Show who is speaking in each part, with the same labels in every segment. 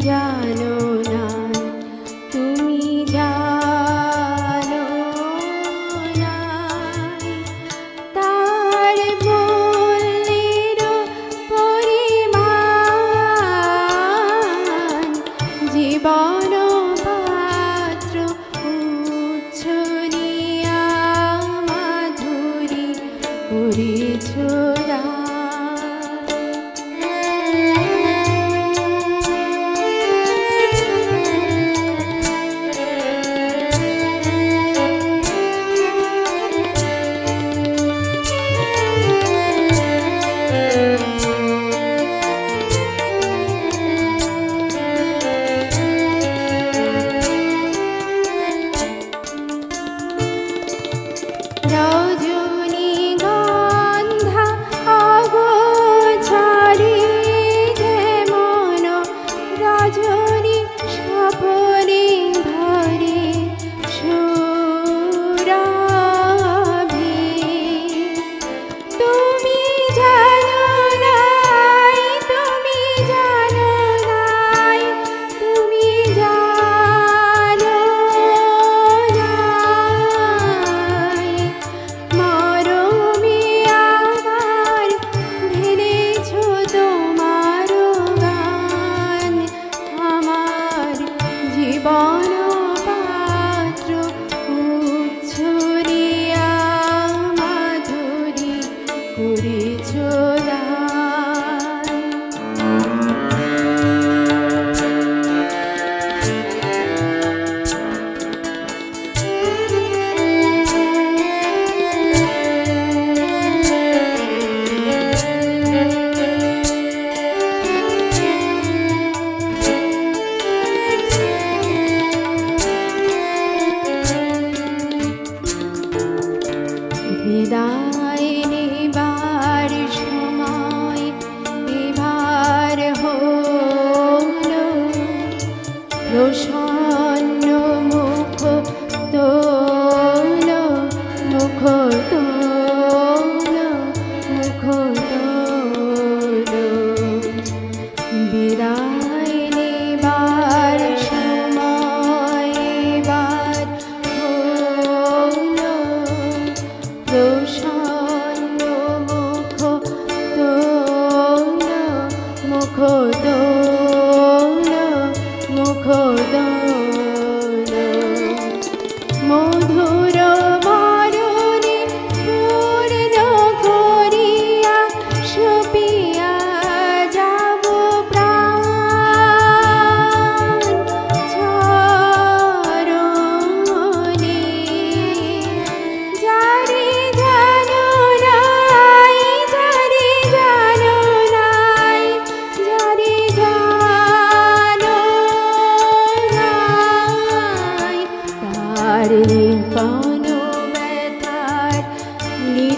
Speaker 1: Yeah. 봐 Oh.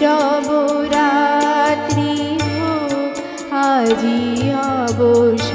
Speaker 1: রব রাত্রি হোক আজি অবশ্য